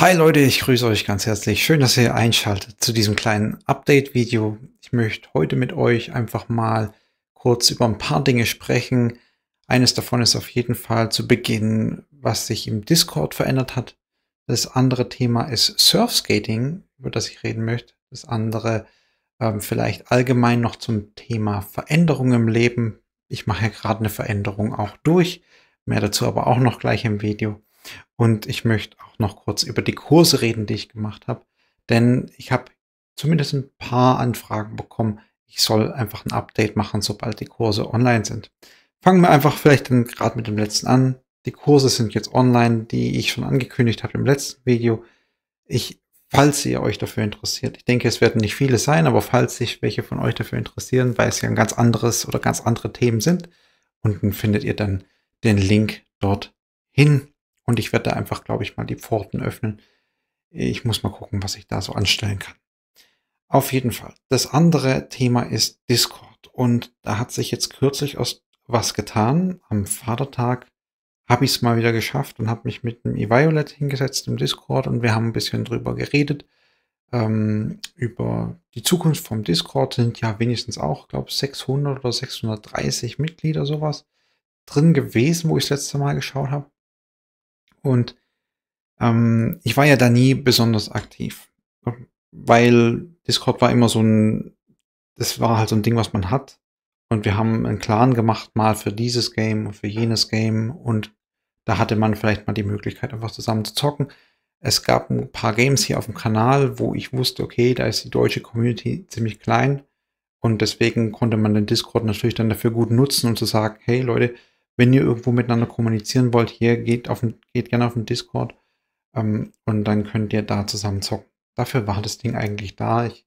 Hi Leute, ich grüße euch ganz herzlich. Schön, dass ihr einschaltet zu diesem kleinen Update-Video. Ich möchte heute mit euch einfach mal kurz über ein paar Dinge sprechen. Eines davon ist auf jeden Fall zu Beginn, was sich im Discord verändert hat. Das andere Thema ist Surfskating, über das ich reden möchte. Das andere ähm, vielleicht allgemein noch zum Thema Veränderung im Leben. Ich mache ja gerade eine Veränderung auch durch. Mehr dazu aber auch noch gleich im Video. Und ich möchte auch noch kurz über die Kurse reden, die ich gemacht habe. Denn ich habe zumindest ein paar Anfragen bekommen. Ich soll einfach ein Update machen, sobald die Kurse online sind. Fangen wir einfach vielleicht dann gerade mit dem letzten an. Die Kurse sind jetzt online, die ich schon angekündigt habe im letzten Video. Ich, falls ihr euch dafür interessiert, ich denke, es werden nicht viele sein, aber falls sich welche von euch dafür interessieren, weil es ja ein ganz anderes oder ganz andere Themen sind, unten findet ihr dann den Link dort hin. Und ich werde da einfach, glaube ich, mal die Pforten öffnen. Ich muss mal gucken, was ich da so anstellen kann. Auf jeden Fall. Das andere Thema ist Discord. Und da hat sich jetzt kürzlich aus was getan. Am Vatertag habe ich es mal wieder geschafft und habe mich mit dem eViolet hingesetzt im Discord und wir haben ein bisschen drüber geredet. Ähm, über die Zukunft vom Discord sind ja wenigstens auch, glaube ich, 600 oder 630 Mitglieder sowas drin gewesen, wo ich das letzte Mal geschaut habe. Und ähm, ich war ja da nie besonders aktiv, weil Discord war immer so ein, das war halt so ein Ding, was man hat. Und wir haben einen Clan gemacht, mal für dieses Game und für jenes Game. Und da hatte man vielleicht mal die Möglichkeit, einfach zusammen zu zocken. Es gab ein paar Games hier auf dem Kanal, wo ich wusste, okay, da ist die deutsche Community ziemlich klein. Und deswegen konnte man den Discord natürlich dann dafür gut nutzen und zu sagen, hey Leute, wenn ihr irgendwo miteinander kommunizieren wollt, hier geht, auf, geht gerne auf den Discord ähm, und dann könnt ihr da zusammen zocken. Dafür war das Ding eigentlich da. Ich,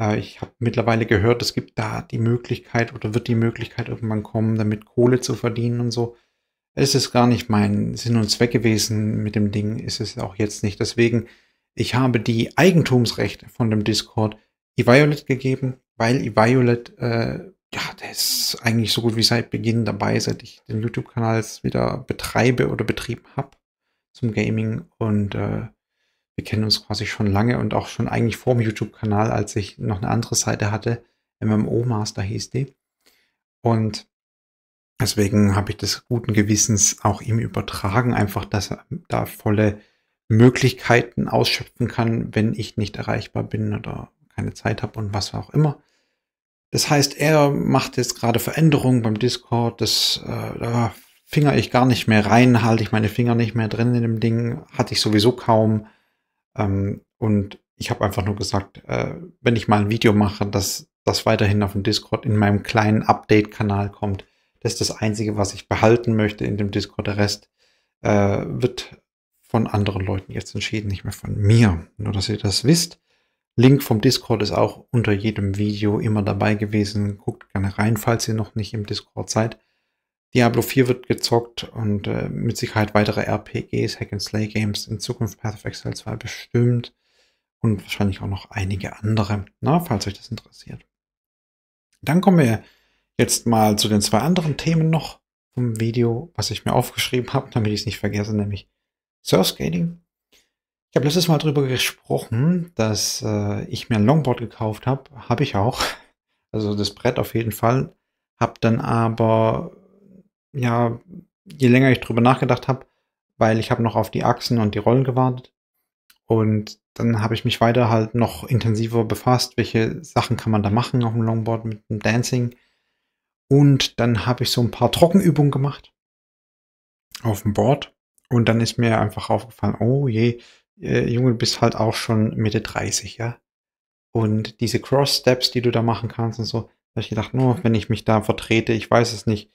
äh, ich habe mittlerweile gehört, es gibt da die Möglichkeit oder wird die Möglichkeit irgendwann kommen, damit Kohle zu verdienen und so. Es ist gar nicht mein Sinn und Zweck gewesen mit dem Ding, ist es auch jetzt nicht. Deswegen, ich habe die Eigentumsrechte von dem Discord eViolet gegeben, weil eViolet äh, ja, der ist eigentlich so gut wie seit Beginn dabei, seit ich den YouTube-Kanal wieder betreibe oder betrieben habe zum Gaming. Und äh, wir kennen uns quasi schon lange und auch schon eigentlich vor dem YouTube-Kanal, als ich noch eine andere Seite hatte. MMO Master hieß die. Und deswegen habe ich das guten Gewissens auch ihm übertragen, einfach, dass er da volle Möglichkeiten ausschöpfen kann, wenn ich nicht erreichbar bin oder keine Zeit habe und was auch immer. Das heißt, er macht jetzt gerade Veränderungen beim Discord. Das, äh, da finger ich gar nicht mehr rein, halte ich meine Finger nicht mehr drin in dem Ding. Hatte ich sowieso kaum. Ähm, und ich habe einfach nur gesagt, äh, wenn ich mal ein Video mache, dass das weiterhin auf dem Discord in meinem kleinen Update-Kanal kommt. Das ist das Einzige, was ich behalten möchte in dem Discord. Der Rest äh, wird von anderen Leuten jetzt entschieden, nicht mehr von mir. Nur, dass ihr das wisst. Link vom Discord ist auch unter jedem Video immer dabei gewesen. Guckt gerne rein, falls ihr noch nicht im Discord seid. Diablo 4 wird gezockt und äh, mit Sicherheit weitere RPGs, Hack and Slay Games, in Zukunft Path of Exile 2 bestimmt und wahrscheinlich auch noch einige andere, na, falls euch das interessiert. Dann kommen wir jetzt mal zu den zwei anderen Themen noch vom Video, was ich mir aufgeschrieben habe, damit ich es nicht vergesse, nämlich Surfskating ich habe letztes Mal darüber gesprochen, dass äh, ich mir ein Longboard gekauft habe. Habe ich auch. Also das Brett auf jeden Fall. Habe dann aber, ja, je länger ich drüber nachgedacht habe, weil ich habe noch auf die Achsen und die Rollen gewartet. Und dann habe ich mich weiter halt noch intensiver befasst, welche Sachen kann man da machen auf dem Longboard mit dem Dancing. Und dann habe ich so ein paar Trockenübungen gemacht auf dem Board. Und dann ist mir einfach aufgefallen, oh je, äh, Junge, du bist halt auch schon Mitte 30, ja. Und diese Cross-Steps, die du da machen kannst und so, habe ich gedacht, nur wenn ich mich da vertrete, ich weiß es nicht.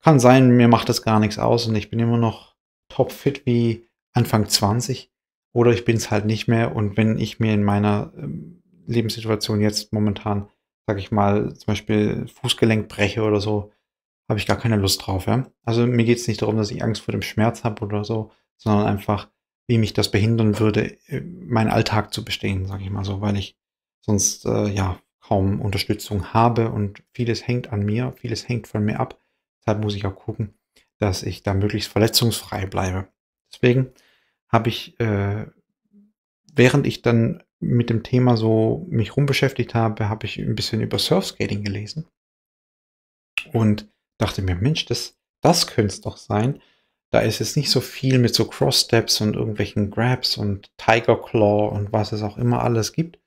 Kann sein, mir macht das gar nichts aus und ich bin immer noch topfit wie Anfang 20 oder ich bin es halt nicht mehr und wenn ich mir in meiner ähm, Lebenssituation jetzt momentan, sag ich mal, zum Beispiel Fußgelenk breche oder so, habe ich gar keine Lust drauf, ja. Also mir geht es nicht darum, dass ich Angst vor dem Schmerz habe oder so, sondern einfach, wie mich das behindern würde, äh, meinen Alltag zu bestehen, sage ich mal so, weil ich sonst äh, ja kaum Unterstützung habe und vieles hängt an mir, vieles hängt von mir ab. Deshalb muss ich auch gucken, dass ich da möglichst verletzungsfrei bleibe. Deswegen habe ich äh, während ich dann mit dem Thema so mich rumbeschäftigt habe, habe ich ein bisschen über Surfskating gelesen und dachte mir, Mensch, das, das könnte es doch sein. Da ist es nicht so viel mit so Cross-Steps und irgendwelchen Grabs und Tiger Claw und was es auch immer alles gibt,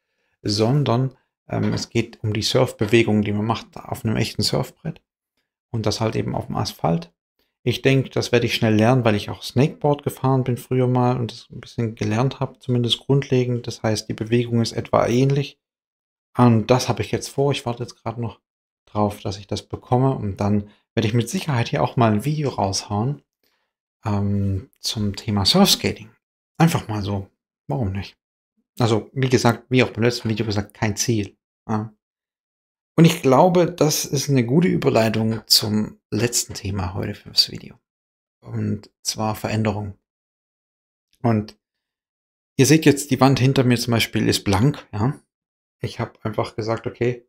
sondern ähm, es geht um die Surfbewegung, die man macht auf einem echten Surfbrett und das halt eben auf dem Asphalt. Ich denke, das werde ich schnell lernen, weil ich auch Snakeboard gefahren bin früher mal und das ein bisschen gelernt habe, zumindest grundlegend. Das heißt, die Bewegung ist etwa ähnlich. Und das habe ich jetzt vor. Ich warte jetzt gerade noch drauf, dass ich das bekomme. Und dann werde ich mit Sicherheit hier auch mal ein Video raushauen ähm, zum Thema Surfskating. Einfach mal so. Warum nicht? Also, wie gesagt, wie auch beim letzten Video gesagt, kein Ziel. Ja. Und ich glaube, das ist eine gute Überleitung zum letzten Thema heute fürs Video. Und zwar Veränderung. Und ihr seht jetzt, die Wand hinter mir zum Beispiel ist blank, ja. Ich habe einfach gesagt, okay,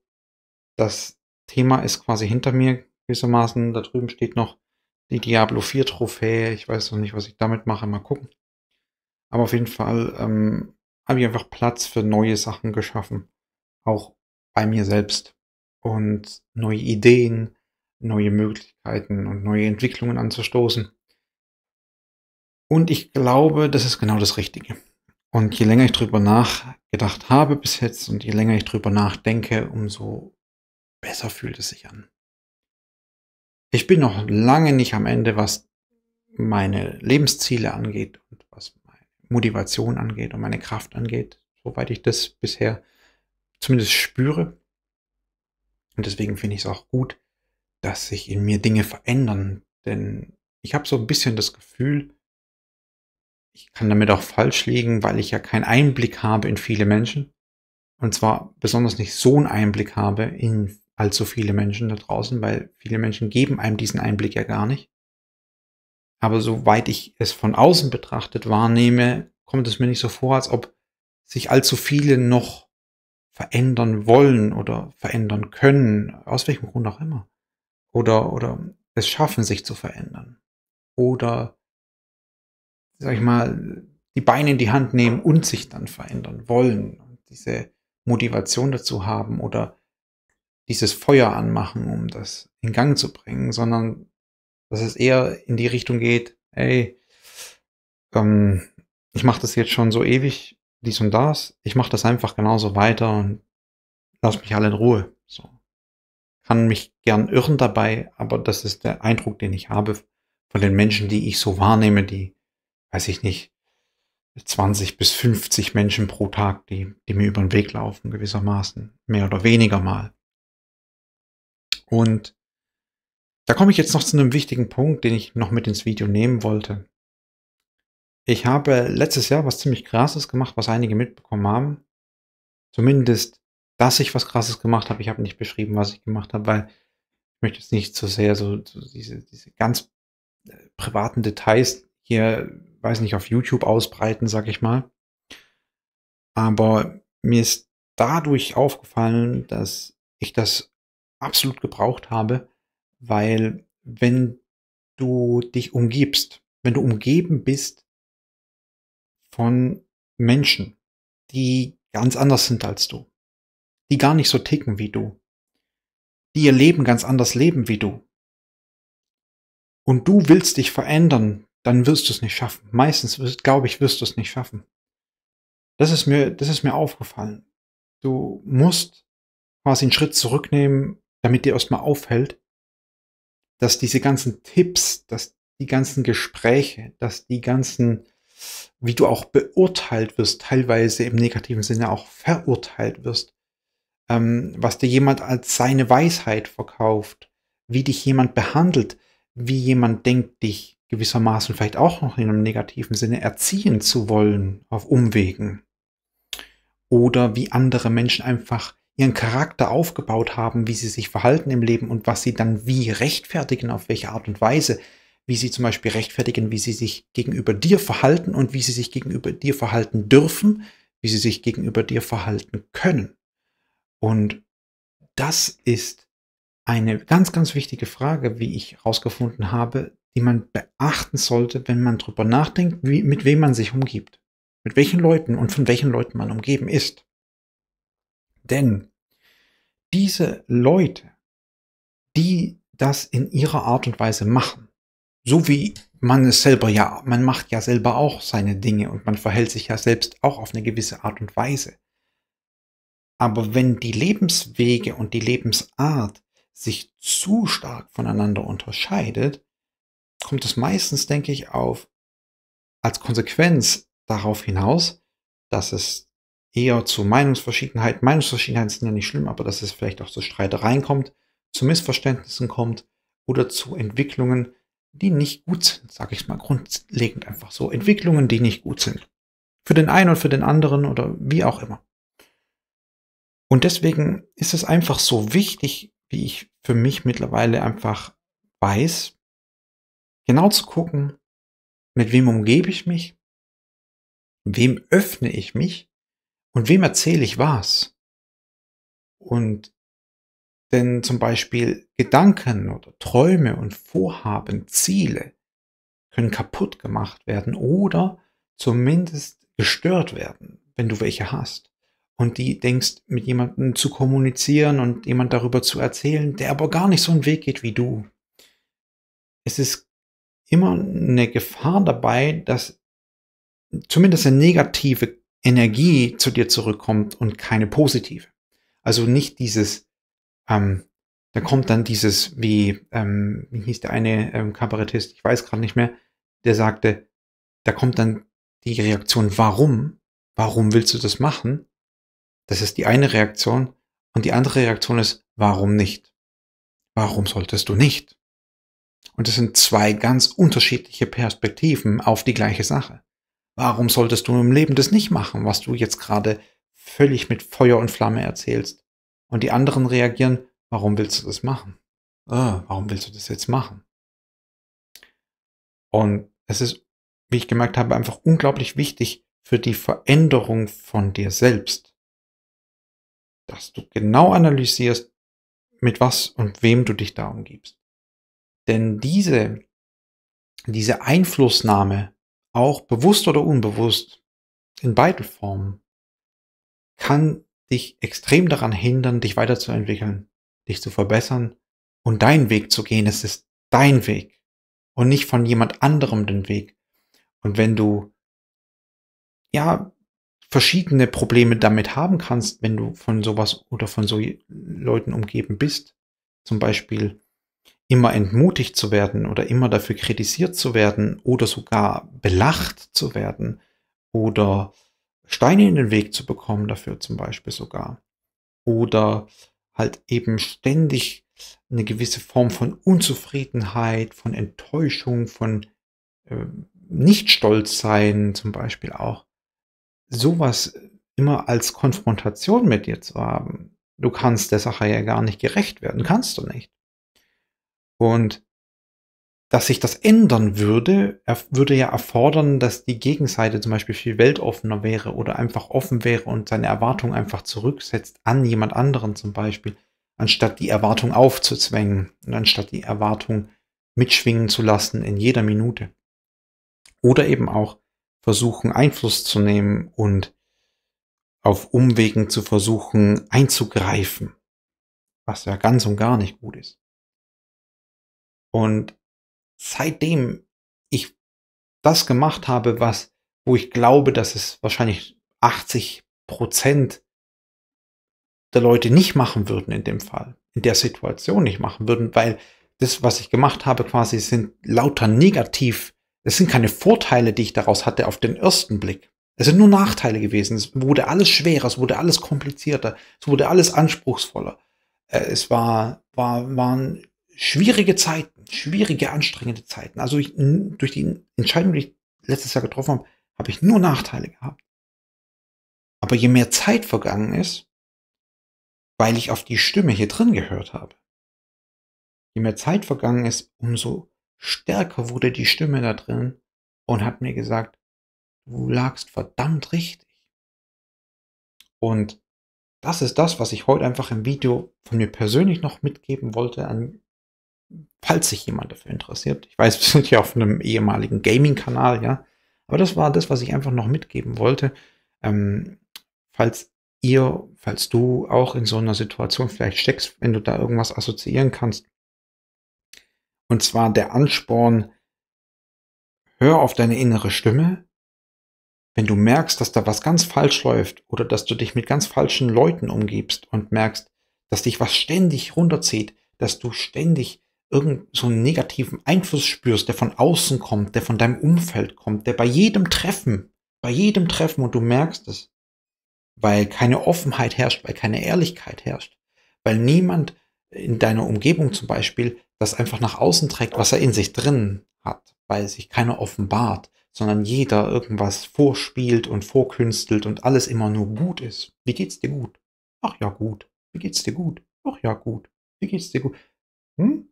das Thema ist quasi hinter mir gewissermaßen. Da drüben steht noch die Diablo 4 Trophäe. Ich weiß noch nicht, was ich damit mache. Mal gucken. Aber auf jeden Fall ähm, habe ich einfach Platz für neue Sachen geschaffen. Auch bei mir selbst und neue Ideen, neue Möglichkeiten und neue Entwicklungen anzustoßen. Und ich glaube, das ist genau das Richtige. Und je länger ich drüber nachgedacht habe bis jetzt und je länger ich drüber nachdenke, umso besser fühlt es sich an. Ich bin noch lange nicht am Ende, was meine Lebensziele angeht und was meine Motivation angeht und meine Kraft angeht, soweit ich das bisher zumindest spüre. Und deswegen finde ich es auch gut, dass sich in mir Dinge verändern. Denn ich habe so ein bisschen das Gefühl, ich kann damit auch falsch liegen, weil ich ja keinen Einblick habe in viele Menschen. Und zwar besonders nicht so einen Einblick habe in allzu viele Menschen da draußen, weil viele Menschen geben einem diesen Einblick ja gar nicht. Aber soweit ich es von außen betrachtet wahrnehme, kommt es mir nicht so vor, als ob sich allzu viele noch verändern wollen oder verändern können, aus welchem Grund auch immer. Oder, oder es schaffen, sich zu verändern. Oder, sag ich mal, die Beine in die Hand nehmen und sich dann verändern wollen. Und diese Motivation dazu haben oder dieses Feuer anmachen, um das in Gang zu bringen, sondern dass es eher in die Richtung geht, ey, ähm, ich mache das jetzt schon so ewig, dies und das. Ich mache das einfach genauso weiter und lass mich alle in Ruhe. So. Kann mich gern irren dabei, aber das ist der Eindruck, den ich habe von den Menschen, die ich so wahrnehme, die, weiß ich nicht, 20 bis 50 Menschen pro Tag, die, die mir über den Weg laufen, gewissermaßen. Mehr oder weniger mal. Und da komme ich jetzt noch zu einem wichtigen Punkt, den ich noch mit ins Video nehmen wollte. Ich habe letztes Jahr was ziemlich Krasses gemacht, was einige mitbekommen haben. Zumindest, dass ich was Krasses gemacht habe. Ich habe nicht beschrieben, was ich gemacht habe, weil ich möchte jetzt nicht zu so sehr so, so diese, diese ganz äh, privaten Details hier, weiß nicht, auf YouTube ausbreiten, sag ich mal. Aber mir ist dadurch aufgefallen, dass ich das absolut gebraucht habe, weil wenn du dich umgibst, wenn du umgeben bist von Menschen, die ganz anders sind als du, die gar nicht so ticken wie du, die ihr Leben ganz anders leben wie du. Und du willst dich verändern, dann wirst du es nicht schaffen. Meistens, glaube ich, wirst du es nicht schaffen. Das ist mir, das ist mir aufgefallen. Du musst quasi einen Schritt zurücknehmen, damit dir erstmal auffällt, dass diese ganzen Tipps, dass die ganzen Gespräche, dass die ganzen wie du auch beurteilt wirst, teilweise im negativen Sinne auch verurteilt wirst, ähm, was dir jemand als seine Weisheit verkauft, wie dich jemand behandelt, wie jemand denkt, dich gewissermaßen vielleicht auch noch in einem negativen Sinne erziehen zu wollen auf Umwegen. Oder wie andere Menschen einfach ihren Charakter aufgebaut haben, wie sie sich verhalten im Leben und was sie dann wie rechtfertigen, auf welche Art und Weise, wie sie zum Beispiel rechtfertigen, wie sie sich gegenüber dir verhalten und wie sie sich gegenüber dir verhalten dürfen, wie sie sich gegenüber dir verhalten können. Und das ist eine ganz, ganz wichtige Frage, wie ich herausgefunden habe, die man beachten sollte, wenn man darüber nachdenkt, wie, mit wem man sich umgibt. mit welchen Leuten und von welchen Leuten man umgeben ist. Denn diese Leute, die das in ihrer Art und Weise machen, so wie man es selber ja, man macht ja selber auch seine Dinge und man verhält sich ja selbst auch auf eine gewisse Art und Weise. Aber wenn die Lebenswege und die Lebensart sich zu stark voneinander unterscheidet, kommt es meistens, denke ich, auf als Konsequenz darauf hinaus, dass es eher zu Meinungsverschiedenheit, Meinungsverschiedenheiten sind ja nicht schlimm, aber dass es vielleicht auch zu Streitereien kommt, zu Missverständnissen kommt oder zu Entwicklungen, die nicht gut sind, sage ich mal grundlegend einfach so. Entwicklungen, die nicht gut sind. Für den einen und für den anderen oder wie auch immer. Und deswegen ist es einfach so wichtig, wie ich für mich mittlerweile einfach weiß, genau zu gucken, mit wem umgebe ich mich, wem öffne ich mich und wem erzähle ich was. Und denn zum Beispiel Gedanken oder Träume und Vorhaben, Ziele können kaputt gemacht werden oder zumindest gestört werden, wenn du welche hast und die denkst, mit jemandem zu kommunizieren und jemand darüber zu erzählen, der aber gar nicht so einen Weg geht wie du. Es ist immer eine Gefahr dabei, dass zumindest eine negative Energie zu dir zurückkommt und keine positive. Also nicht dieses, ähm, da kommt dann dieses, wie, ähm, wie hieß der eine ähm, Kabarettist, ich weiß gerade nicht mehr, der sagte, da kommt dann die Reaktion, warum? Warum willst du das machen? Das ist die eine Reaktion. Und die andere Reaktion ist, warum nicht? Warum solltest du nicht? Und das sind zwei ganz unterschiedliche Perspektiven auf die gleiche Sache. Warum solltest du im Leben das nicht machen, was du jetzt gerade völlig mit Feuer und Flamme erzählst? Und die anderen reagieren, warum willst du das machen? Oh, warum willst du das jetzt machen? Und es ist, wie ich gemerkt habe, einfach unglaublich wichtig für die Veränderung von dir selbst dass du genau analysierst, mit was und wem du dich da umgibst. Denn diese, diese Einflussnahme, auch bewusst oder unbewusst, in beiden Formen, kann dich extrem daran hindern, dich weiterzuentwickeln, dich zu verbessern und deinen Weg zu gehen. Es ist dein Weg und nicht von jemand anderem den Weg. Und wenn du ja verschiedene Probleme damit haben kannst, wenn du von sowas oder von so Leuten umgeben bist. Zum Beispiel immer entmutigt zu werden oder immer dafür kritisiert zu werden oder sogar belacht zu werden oder Steine in den Weg zu bekommen dafür zum Beispiel sogar. Oder halt eben ständig eine gewisse Form von Unzufriedenheit, von Enttäuschung, von äh, Nicht-Stolz-Sein zum Beispiel auch sowas immer als Konfrontation mit dir zu haben. Du kannst der Sache ja gar nicht gerecht werden, kannst du nicht. Und dass sich das ändern würde, würde ja erfordern, dass die Gegenseite zum Beispiel viel weltoffener wäre oder einfach offen wäre und seine Erwartung einfach zurücksetzt an jemand anderen zum Beispiel, anstatt die Erwartung aufzuzwängen und anstatt die Erwartung mitschwingen zu lassen in jeder Minute. Oder eben auch versuchen Einfluss zu nehmen und auf Umwegen zu versuchen einzugreifen, was ja ganz und gar nicht gut ist. Und seitdem ich das gemacht habe, was, wo ich glaube, dass es wahrscheinlich 80 Prozent der Leute nicht machen würden in dem Fall, in der Situation nicht machen würden, weil das, was ich gemacht habe, quasi sind lauter negativ es sind keine Vorteile, die ich daraus hatte auf den ersten Blick. Es sind nur Nachteile gewesen. Es wurde alles schwerer, es wurde alles komplizierter, es wurde alles anspruchsvoller. Äh, es war, war, waren schwierige Zeiten, schwierige, anstrengende Zeiten. Also ich, durch die Entscheidung, die ich letztes Jahr getroffen habe, habe ich nur Nachteile gehabt. Aber je mehr Zeit vergangen ist, weil ich auf die Stimme hier drin gehört habe, je mehr Zeit vergangen ist, umso stärker wurde die Stimme da drin und hat mir gesagt, du lagst verdammt richtig. Und das ist das, was ich heute einfach im Video von mir persönlich noch mitgeben wollte, an, falls sich jemand dafür interessiert. Ich weiß, wir sind ja auf einem ehemaligen Gaming-Kanal, ja. Aber das war das, was ich einfach noch mitgeben wollte. Ähm, falls ihr, falls du auch in so einer Situation vielleicht steckst, wenn du da irgendwas assoziieren kannst. Und zwar der Ansporn, hör auf deine innere Stimme. Wenn du merkst, dass da was ganz falsch läuft oder dass du dich mit ganz falschen Leuten umgibst und merkst, dass dich was ständig runterzieht, dass du ständig irgend so einen negativen Einfluss spürst, der von außen kommt, der von deinem Umfeld kommt, der bei jedem Treffen, bei jedem Treffen und du merkst es, weil keine Offenheit herrscht, weil keine Ehrlichkeit herrscht, weil niemand in deiner Umgebung zum Beispiel das einfach nach außen trägt, was er in sich drin hat, weil sich keiner offenbart, sondern jeder irgendwas vorspielt und vorkünstelt und alles immer nur gut ist. Wie geht's dir gut? Ach ja, gut. Wie geht's dir gut? Ach ja, gut. Wie geht's dir gut? Hm?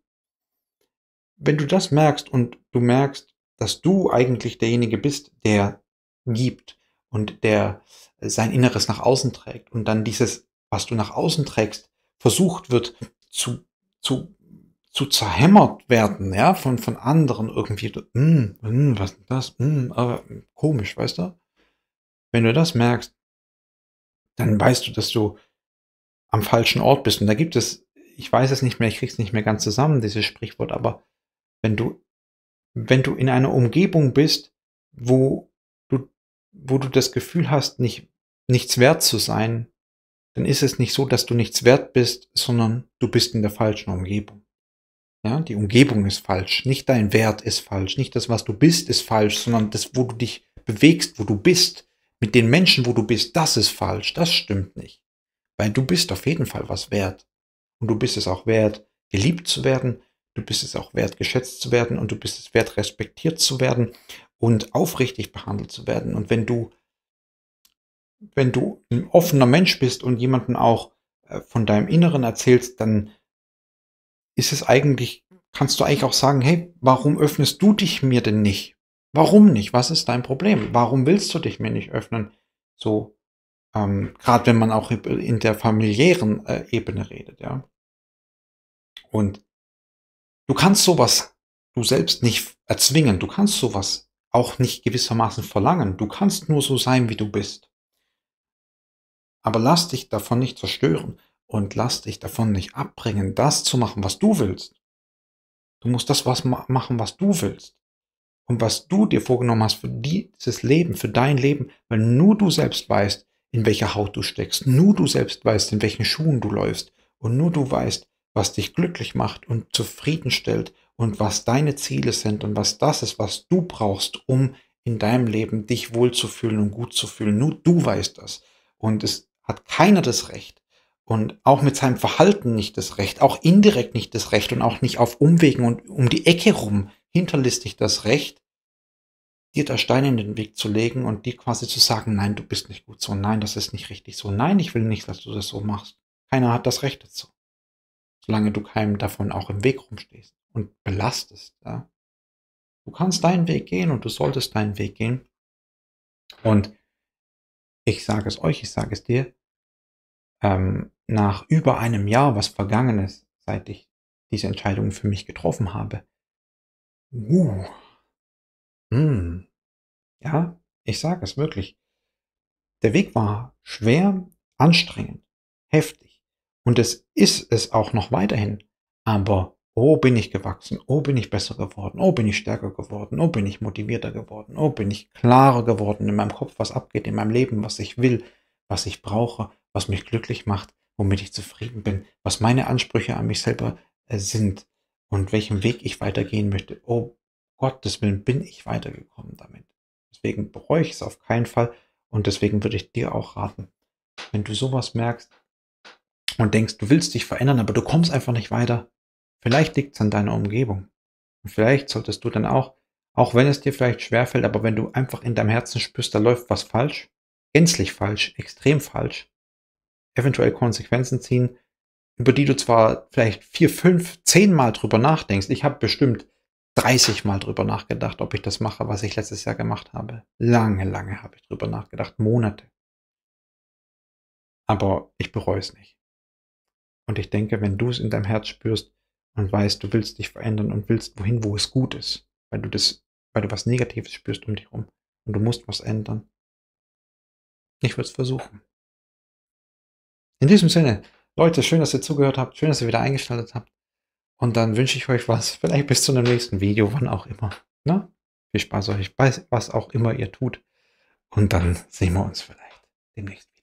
Wenn du das merkst und du merkst, dass du eigentlich derjenige bist, der gibt und der sein Inneres nach außen trägt und dann dieses, was du nach außen trägst, versucht wird zu, zu, zu zerhämmert werden, ja, von, von anderen irgendwie, mm, mm, was ist das, mm, aber komisch, weißt du? Wenn du das merkst, dann weißt du, dass du am falschen Ort bist. Und da gibt es, ich weiß es nicht mehr, ich krieg's nicht mehr ganz zusammen, dieses Sprichwort, aber wenn du, wenn du in einer Umgebung bist, wo du, wo du das Gefühl hast, nicht, nichts wert zu sein, dann ist es nicht so, dass du nichts wert bist, sondern du bist in der falschen Umgebung. Ja, die Umgebung ist falsch, nicht dein Wert ist falsch, nicht das, was du bist, ist falsch, sondern das, wo du dich bewegst, wo du bist, mit den Menschen, wo du bist, das ist falsch, das stimmt nicht. Weil du bist auf jeden Fall was wert. Und du bist es auch wert, geliebt zu werden, du bist es auch wert, geschätzt zu werden und du bist es wert, respektiert zu werden und aufrichtig behandelt zu werden. Und wenn du, wenn du ein offener Mensch bist und jemanden auch äh, von deinem Inneren erzählst, dann ist es eigentlich, kannst du eigentlich auch sagen, hey, warum öffnest du dich mir denn nicht? Warum nicht? Was ist dein Problem? Warum willst du dich mir nicht öffnen? So, ähm, gerade wenn man auch in der familiären äh, Ebene redet, ja. Und Du kannst sowas du selbst nicht erzwingen. Du kannst sowas auch nicht gewissermaßen verlangen. Du kannst nur so sein, wie du bist. Aber lass dich davon nicht zerstören und lass dich davon nicht abbringen, das zu machen, was du willst. Du musst das was machen, was du willst. Und was du dir vorgenommen hast für dieses Leben, für dein Leben, weil nur du selbst weißt, in welcher Haut du steckst, nur du selbst weißt, in welchen Schuhen du läufst und nur du weißt, was dich glücklich macht und zufriedenstellt und was deine Ziele sind und was das ist, was du brauchst, um in deinem Leben dich wohlzufühlen und gut zu fühlen. Nur du weißt das. Und es hat keiner das Recht. Und auch mit seinem Verhalten nicht das Recht, auch indirekt nicht das Recht und auch nicht auf Umwegen und um die Ecke rum hinterlistig das Recht, dir da Steine in den Weg zu legen und dir quasi zu sagen, nein, du bist nicht gut so, nein, das ist nicht richtig so, nein, ich will nicht, dass du das so machst. Keiner hat das Recht dazu solange du keinem davon auch im Weg rumstehst und belastest. Ja? Du kannst deinen Weg gehen und du solltest deinen Weg gehen. Und ich sage es euch, ich sage es dir, ähm, nach über einem Jahr, was vergangen ist, seit ich diese Entscheidung für mich getroffen habe, uh, mm, ja, ich sage es wirklich, der Weg war schwer, anstrengend, heftig. Und es ist es auch noch weiterhin. Aber oh, bin ich gewachsen, oh, bin ich besser geworden, oh, bin ich stärker geworden, oh, bin ich motivierter geworden, oh, bin ich klarer geworden in meinem Kopf, was abgeht, in meinem Leben, was ich will, was ich brauche, was mich glücklich macht, womit ich zufrieden bin, was meine Ansprüche an mich selber äh, sind und welchen Weg ich weitergehen möchte. Oh Gottes Willen bin ich weitergekommen damit. Deswegen bereue ich es auf keinen Fall und deswegen würde ich dir auch raten, wenn du sowas merkst, und denkst, du willst dich verändern, aber du kommst einfach nicht weiter. Vielleicht liegt es an deiner Umgebung. Und vielleicht solltest du dann auch, auch wenn es dir vielleicht schwerfällt, aber wenn du einfach in deinem Herzen spürst, da läuft was falsch, gänzlich falsch, extrem falsch, eventuell Konsequenzen ziehen, über die du zwar vielleicht vier, fünf, zehn Mal drüber nachdenkst. Ich habe bestimmt 30 Mal drüber nachgedacht, ob ich das mache, was ich letztes Jahr gemacht habe. Lange, lange habe ich drüber nachgedacht, Monate. Aber ich bereue es nicht. Und ich denke, wenn du es in deinem Herz spürst und weißt, du willst dich verändern und willst wohin, wo es gut ist, weil du das, weil du was Negatives spürst um dich herum und du musst was ändern. Ich würde es versuchen. In diesem Sinne, Leute, schön, dass ihr zugehört habt, schön, dass ihr wieder eingeschaltet habt. Und dann wünsche ich euch was, vielleicht bis zu einem nächsten Video, wann auch immer. Na? Viel Spaß euch was auch immer ihr tut. Und dann sehen wir uns vielleicht demnächst wieder.